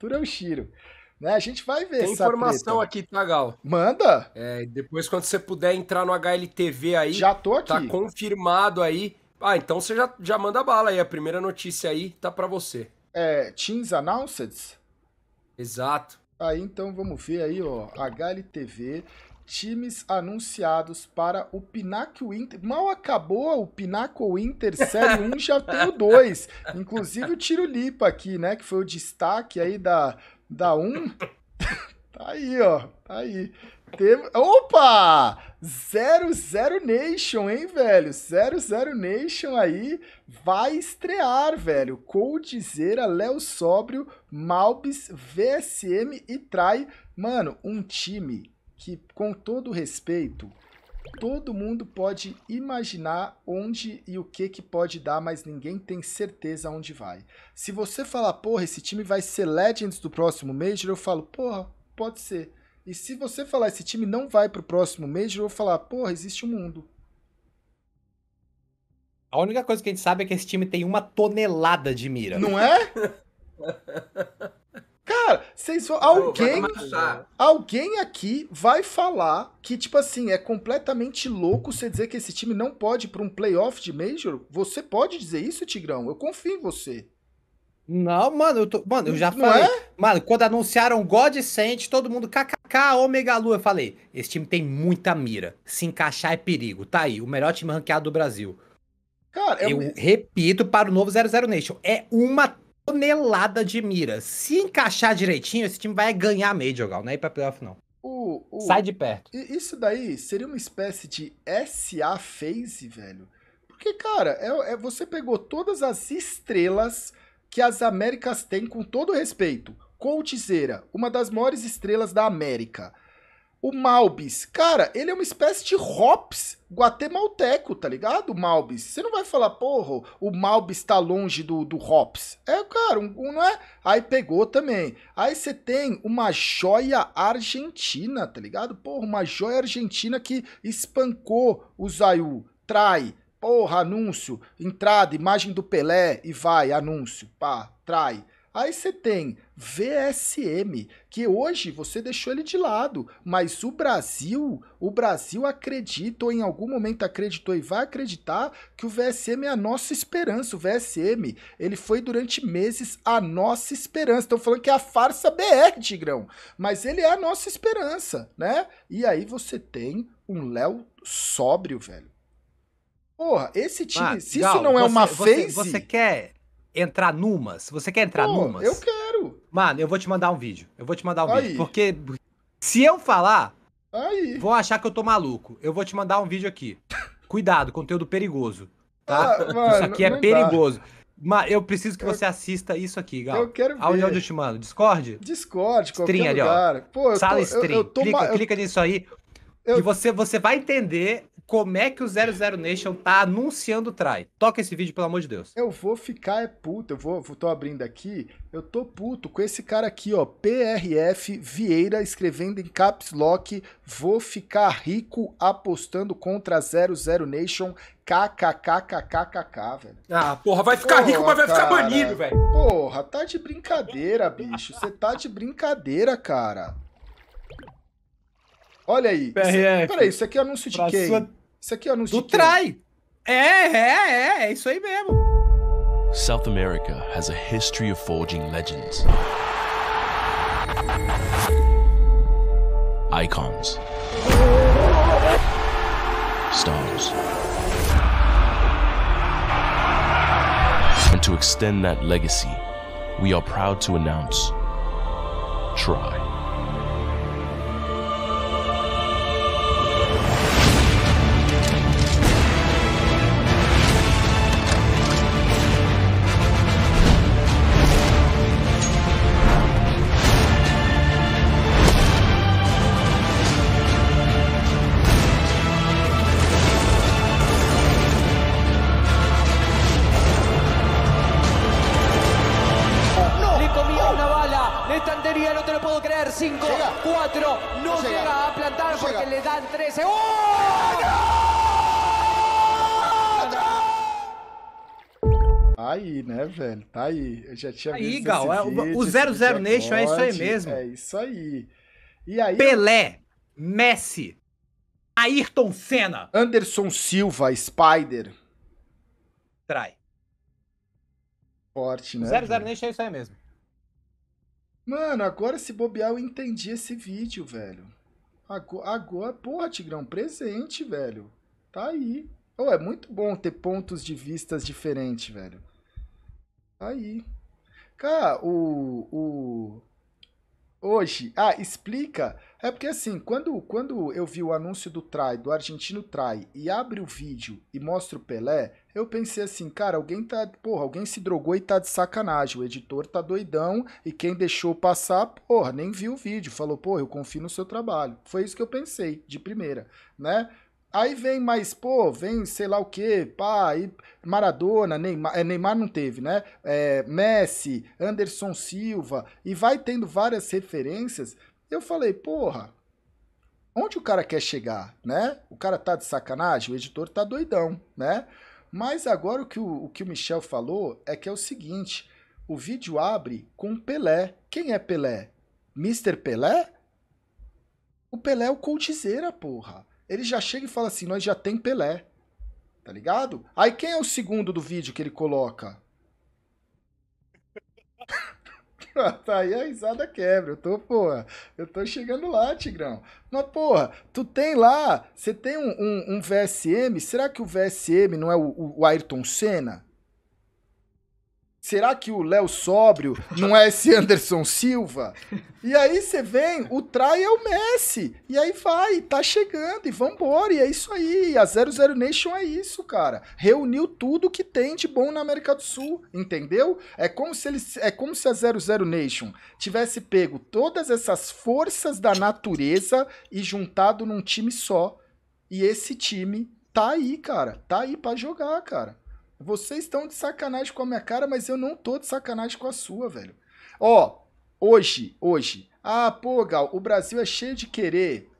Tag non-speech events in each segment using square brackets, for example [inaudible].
futuro é o Shiro. Né? A gente vai ver Tem informação aqui, tá, Gal? Manda! É, depois, quando você puder entrar no HLTV aí. Já tô aqui. Tá confirmado aí. Ah, então você já, já manda bala aí. A primeira notícia aí tá para você. É, Teams Announced? Exato. Aí então vamos ver aí, ó. HLTV times anunciados para o Pinnacle Inter. Mal acabou o Pinnacle Inter Série 1, já tem o 2. Inclusive o Tiro Lipa aqui, né? Que foi o destaque aí da, da 1. [laughs] tá aí, ó. Tá aí. Tem... Opa! 00 Nation, hein, velho? 00 Nation aí vai estrear, velho. Coldzera, Léo Sóbrio, Malbis, VSM e Trai. Mano, um time que, com todo respeito, todo mundo pode imaginar onde e o que que pode dar, mas ninguém tem certeza onde vai. Se você falar, porra, esse time vai ser Legends do próximo Major, eu falo, porra, pode ser. E se você falar, esse time não vai pro próximo Major, eu vou falar, porra, existe um mundo. A única coisa que a gente sabe é que esse time tem uma tonelada de mira. Não é? [laughs] Cara, vocês vão. Alguém. Alguém aqui vai falar que, tipo assim, é completamente louco você dizer que esse time não pode ir pra um playoff de Major? Você pode dizer isso, Tigrão? Eu confio em você. Não, mano, eu tô, mano, eu já não falei. É? Mano, quando anunciaram God Sent, todo mundo kkk, Omega Lu, eu falei, esse time tem muita mira. Se encaixar é perigo. Tá aí, o melhor time ranqueado do Brasil. Cara, eu é... repito para o novo 00 Nation, é uma tonelada de mira. Se encaixar direitinho, esse time vai ganhar Major, Gal. Não é ir pra playoff, não. O, o, Sai de perto. Isso daí seria uma espécie de SA phase, velho. Porque, cara, é, é, você pegou todas as estrelas que as Américas têm, com todo respeito. Coldzera, uma das maiores estrelas da América. O Malbis, cara, ele é uma espécie de Hops guatemalteco, tá ligado? O Malbis. Você não vai falar, porra, o Malbis tá longe do, do Hops. É, cara, um, um, não é? Aí pegou também. Aí você tem uma joia argentina, tá ligado? Porra, uma joia argentina que espancou o Zayu. Trai. Porra, anúncio. Entrada, imagem do Pelé e vai, anúncio. Pá, trai. Aí você tem VSM, que hoje você deixou ele de lado, mas o Brasil, o Brasil acredita, ou em algum momento acreditou e vai acreditar que o VSM é a nossa esperança. O VSM, ele foi durante meses a nossa esperança. Estão falando que é a farsa BR, Tigrão, mas ele é a nossa esperança, né? E aí você tem um Léo sóbrio, velho. Porra, esse time, ah, se Gal, isso não é uma phase... Você, você quer entrar numas, você quer entrar Pô, numas. Eu quero. Mano, eu vou te mandar um vídeo. Eu vou te mandar um Aí. vídeo. Porque se eu falar, Aí. vão achar que eu tô maluco. Eu vou te mandar um vídeo aqui. Cuidado, conteúdo perigoso. Tá? Ah, mano, isso aqui é perigoso. Mas eu preciso que eu... você assista isso aqui, Gal. Eu quero ver. Onde eu te mando? Discord? Discord, qualquer stream ali, lugar. Ó. Pô, Sala tô, stream. Eu, eu tô clica, clica nisso aí. Eu... E você, você vai entender como é que o 00 Nation tá anunciando o try. Toca esse vídeo, pelo amor de Deus. Eu vou ficar é puto, eu vou, tô abrindo aqui, eu tô puto com esse cara aqui, ó, PRF Vieira, escrevendo em caps lock, vou ficar rico apostando contra 00 Nation, kkkkkkk, velho. Ah, porra, vai ficar porra, rico, mas vai cara. ficar banido, velho. Porra, tá de brincadeira, bicho, você tá de brincadeira, cara. Olha aí. PRF. Peraí, isso aqui é anúncio de quem? Sua isso aqui é anúncio Do Trai. É, é, é, é isso aí mesmo. South America has a history of forging legends. Icons. Stars. And to extend that legacy, we are proud to announce Try. levantar porque Chega. le dan 13. ¡Oh! Aí, né, velho? Tá aí. Eu já tinha aí, visto Gal, é, vídeo, o 00 Nation é isso aí mesmo. É isso aí. E aí Pelé. Messi, Ayrton Senna, Anderson Silva, Spider. Trai. Forte, né? O 00 velho? Nation é isso aí mesmo. Mano, agora se bobear, eu entendi esse vídeo, velho. Agora, agora porra, Tigrão, presente, velho. Tá aí. Oh, é muito bom ter pontos de vistas diferentes, velho. Tá aí. Cara, o, o... Hoje, ah, explica. É porque assim, quando, quando eu vi o anúncio do Trai, do argentino Trai, e abre o vídeo e mostra o Pelé, eu pensei assim, cara, alguém tá. Porra, alguém se drogou e tá de sacanagem. O editor tá doidão e quem deixou passar, porra, nem viu o vídeo. Falou, porra, eu confio no seu trabalho. Foi isso que eu pensei, de primeira, né? Aí vem mais, pô, vem sei lá o que, pá, aí Maradona, Neymar, é, Neymar não teve, né? É, Messi, Anderson Silva, e vai tendo várias referências. Eu falei, porra, onde o cara quer chegar, né? O cara tá de sacanagem, o editor tá doidão, né? Mas agora o que o, o que o Michel falou é que é o seguinte: o vídeo abre com Pelé. Quem é Pelé? Mr. Pelé? O Pelé é o Coldzera, porra. Ele já chega e fala assim: nós já tem Pelé. Tá ligado? Aí quem é o segundo do vídeo que ele coloca? [laughs] tá aí a risada quebra. Eu tô, porra, eu tô chegando lá, Tigrão. Mas, porra, tu tem lá, você tem um, um, um VSM, será que o VSM não é o, o Ayrton Senna? Será que o Léo Sóbrio não é esse Anderson Silva? E aí você vem, o trai é o Messi. E aí vai, tá chegando e vambora. E é isso aí. A 00 Nation é isso, cara. Reuniu tudo que tem de bom na América do Sul, entendeu? É como se eles, é como se a 00 Nation tivesse pego todas essas forças da natureza e juntado num time só. E esse time tá aí, cara. Tá aí pra jogar, cara. Vocês estão de sacanagem com a minha cara, mas eu não tô de sacanagem com a sua, velho. Ó, hoje, hoje. Ah, pô, Gal, o Brasil é cheio de querer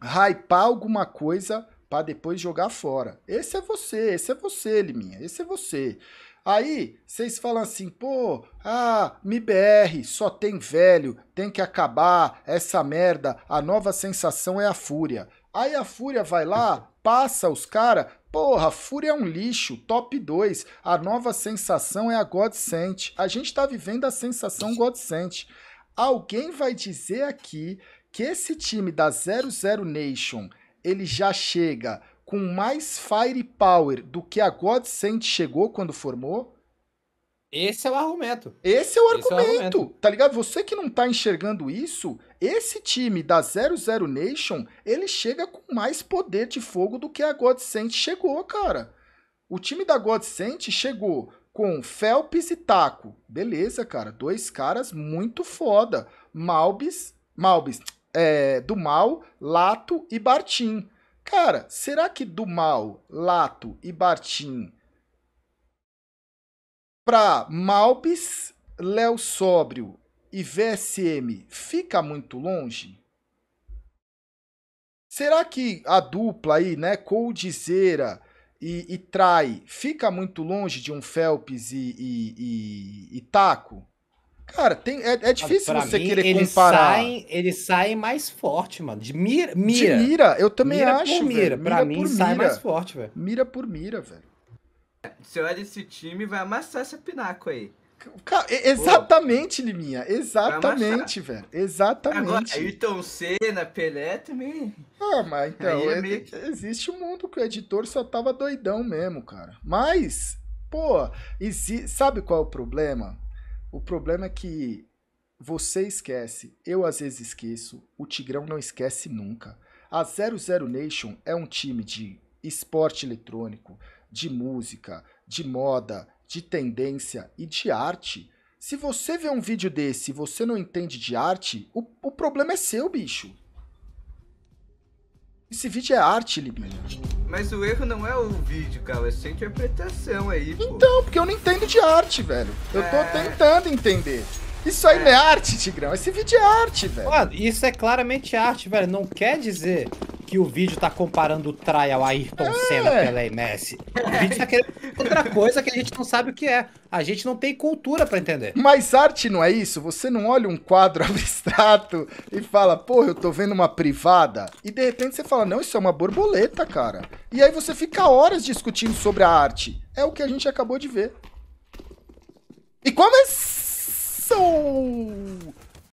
hypar alguma coisa pra depois jogar fora. Esse é você, esse é você, Liminha, esse é você. Aí, vocês falam assim, pô, ah, MBR, só tem velho, tem que acabar essa merda, a nova sensação é a Fúria. Aí a Fúria vai lá, passa os caras, porra, Fúria é um lixo, top 2, a nova sensação é a Godsent. A gente tá vivendo a sensação Godsent. Alguém vai dizer aqui que esse time da 00 Nation, ele já chega com mais firepower do que a Godsent chegou quando formou? Esse é o argumento. Esse é o Esse é o argumento, argumento. tá ligado? Você que não tá enxergando isso, esse time da 00 Nation, ele chega com mais poder de fogo do que a Godsent chegou, cara. O time da Godsent chegou com Phelps e Taco. Beleza, cara. Dois caras muito foda. Malbis, Malbis, é, do Mal, Lato e Bartim. Cara, será que do Mal, Lato e Bartim pra Malbis, Léo Sóbrio e VSM fica muito longe? Será que a dupla aí, né, Coldzera e, e Trai, fica muito longe de um Phelps e, e, e- Taco? Cara, tem, é, é difícil Pra você mim, querer eles comparar. Saem, eles saem mais forte, mano. De mira. De Mira, mira, eu também Mira acho, por mira. velho. Pra mim, por sai mira. mais forte, velho. Mira por mira, velho. Você olha esse time vai amassar essa pinaco aí. Cara, exatamente, Liminha. Exatamente, velho. Agora, Exatamente. Ayrton Senna, Pelé também. Ah, mas então, é é- meio existe um mundo que o editor só tava doidão mesmo, cara. Mas, pô, sabe qual é o problema? O problema é que você esquece, eu às vezes esqueço, o Tigrão não esquece nunca. A 00 Nation é um time de esporte eletrônico, de música, de moda, de tendência e de arte. Se você vê um vídeo desse e você não entende de arte, o, o problema é seu, bicho. Esse vídeo é arte, Liminha. Mas o erro não é o vídeo, cara, é sua interpretação aí, pô. Então, porque eu não entendo de arte, velho. Eu tô É. tentando entender. Isso aí não é arte, Tigrão. Esse vídeo é arte, velho. Mano, isso é claramente arte, velho. Não quer dizer que o vídeo tá comparando o Try ao Ayrton É. Senna, Pelé e Messi. O vídeo tá querendo outra coisa que a gente não sabe o que é. A gente não tem cultura pra entender. Mas arte não é isso? Você não olha um quadro [laughs] abstrato e fala, pô, eu tô vendo uma privada. E de repente você fala, não, isso é uma borboleta, cara. E aí você fica horas discutindo sobre a arte. É o que a gente acabou de ver. E começou!